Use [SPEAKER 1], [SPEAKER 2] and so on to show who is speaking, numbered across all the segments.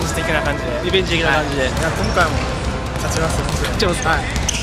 [SPEAKER 1] ベンジ的な感じで。リベンジ的な感じで、はい、い
[SPEAKER 2] や今回も勝ちます。勝ちますはい。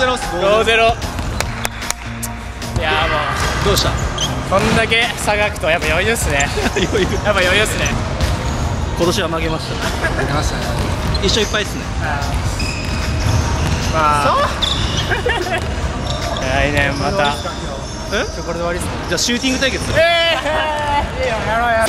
[SPEAKER 1] 5-0っす5-0いやもう。どうした？
[SPEAKER 2] こんだけ差が開くとやっぱ余裕っすね。余裕。やっぱ余裕っすね。
[SPEAKER 1] 今年は負けました。
[SPEAKER 2] 負けましたね。
[SPEAKER 1] 一勝いっぱいっすね。
[SPEAKER 2] まあ。来年また。
[SPEAKER 1] え？
[SPEAKER 2] これで終わりっすね。
[SPEAKER 1] じゃあシューティング対決
[SPEAKER 2] ええー、いいよやろうや。ろう